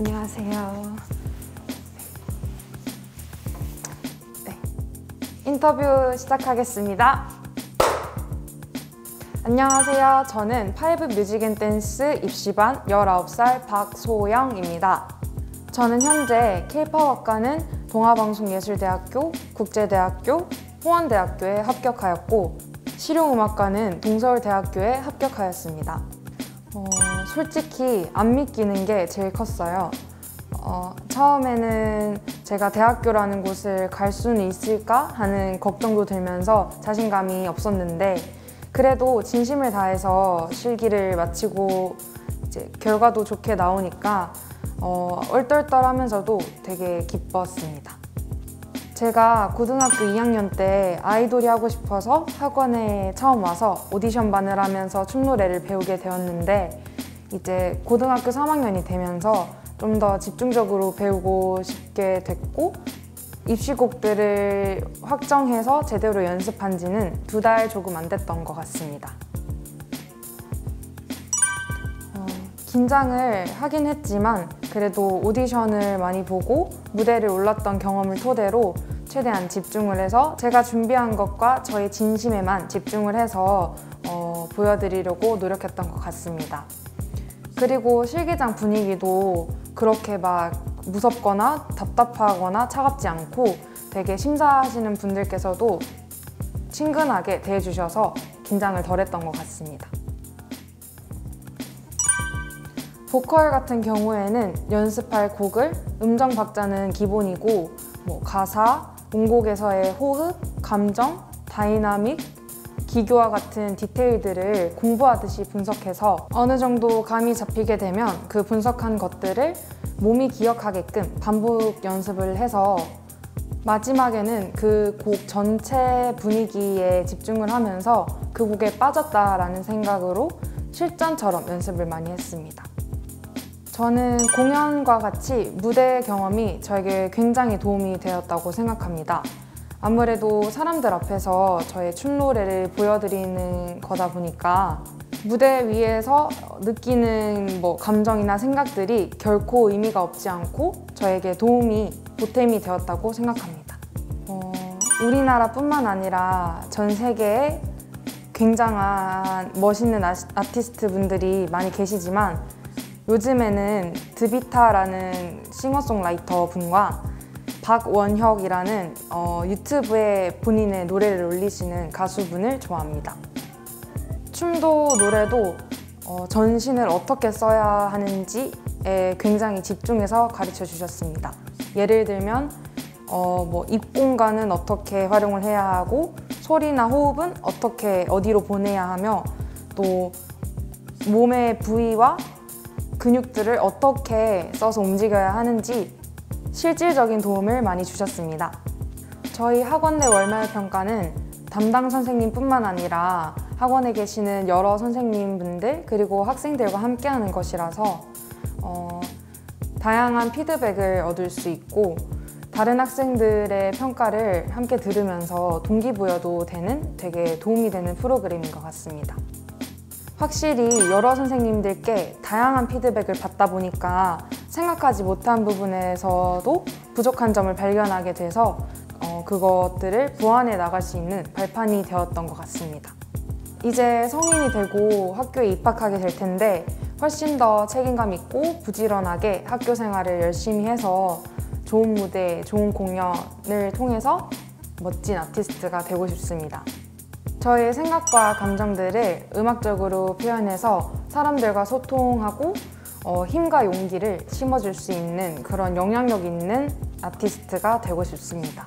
안녕하세요. 네. 인터뷰 시작하겠습니다. 안녕하세요. 저는 파이브 뮤직 앤 댄스 입시반 19살 박소영입니다. 저는 현재 K-팝학과는 동아방송예술대학교, 국제대학교, 호원대학교에 합격하였고 실용음악과는 동서울대학교에 합격하였습니다. 어, 솔직히 안 믿기는 게 제일 컸어요. 어, 처음에는 제가 대학교라는 곳을 갈 수는 있을까 하는 걱정도 들면서 자신감이 없었는데 그래도 진심을 다해서 실기를 마치고 이제 결과도 좋게 나오니까 어, 얼떨떨하면서도 되게 기뻤습니다. 제가 고등학교 2학년 때 아이돌이 하고 싶어서 학원에 처음 와서 오디션 반을 하면서 춤 노래를 배우게 되었는데 이제 고등학교 3학년이 되면서 좀 더 집중적으로 배우고 싶게 됐고 입시곡들을 확정해서 제대로 연습한 지는 두 달 조금 안 됐던 것 같습니다. 어, 긴장을 하긴 했지만 그래도 오디션을 많이 보고 무대를 올랐던 경험을 토대로 최대한 집중을 해서 제가 준비한 것과 저의 진심에만 집중을 해서 어, 보여드리려고 노력했던 것 같습니다. 그리고 실기장 분위기도 그렇게 막 무섭거나 답답하거나 차갑지 않고 되게 심사하시는 분들께서도 친근하게 대해주셔서 긴장을 덜했던 것 같습니다. 보컬 같은 경우에는 연습할 곡을 음정 박자는 기본이고 뭐 가사, 원곡에서의 호흡, 감정, 다이나믹, 기교와 같은 디테일들을 공부하듯이 분석해서 어느 정도 감이 잡히게 되면 그 분석한 것들을 몸이 기억하게끔 반복 연습을 해서 마지막에는 그 곡 전체 분위기에 집중을 하면서 그 곡에 빠졌다라는 생각으로 실전처럼 연습을 많이 했습니다. 저는 공연과 같이 무대 경험이 저에게 굉장히 도움이 되었다고 생각합니다. 아무래도 사람들 앞에서 저의 춤 노래를 보여드리는 거다 보니까 무대 위에서 느끼는 뭐 감정이나 생각들이 결코 의미가 없지 않고 저에게 도움이 보탬이 되었다고 생각합니다. 어, 우리나라뿐만 아니라 전 세계에 굉장한 멋있는 아티스트 분들이 많이 계시지만 요즘에는 드비타라는 싱어송라이터 분과 박원혁이라는 어, 유튜브에 본인의 노래를 올리시는 가수분을 좋아합니다. 춤도 노래도 어, 전신을 어떻게 써야 하는지에 굉장히 집중해서 가르쳐 주셨습니다. 예를 들면 어, 뭐 입 공간은 어떻게 활용을 해야 하고 소리나 호흡은 어떻게 어디로 보내야 하며 또 몸의 부위와 근육들을 어떻게 써서 움직여야 하는지 실질적인 도움을 많이 주셨습니다. 저희 학원 내 월말 평가는 담당 선생님뿐만 아니라 학원에 계시는 여러 선생님분들 그리고 학생들과 함께하는 것이라서 어, 다양한 피드백을 얻을 수 있고 다른 학생들의 평가를 함께 들으면서 동기부여도 되는 되게 도움이 되는 프로그램인 것 같습니다. 확실히 여러 선생님들께 다양한 피드백을 받다 보니까 생각하지 못한 부분에서도 부족한 점을 발견하게 돼서 어, 그것들을 보완해 나갈 수 있는 발판이 되었던 것 같습니다. 이제 성인이 되고 학교에 입학하게 될 텐데 훨씬 더 책임감 있고 부지런하게 학교 생활을 열심히 해서 좋은 무대, 좋은 공연을 통해서 멋진 아티스트가 되고 싶습니다. 저의 생각과 감정들을 음악적으로 표현해서 사람들과 소통하고 어, 힘과 용기를 심어줄 수 있는 그런 영향력 있는 아티스트가 되고 싶습니다.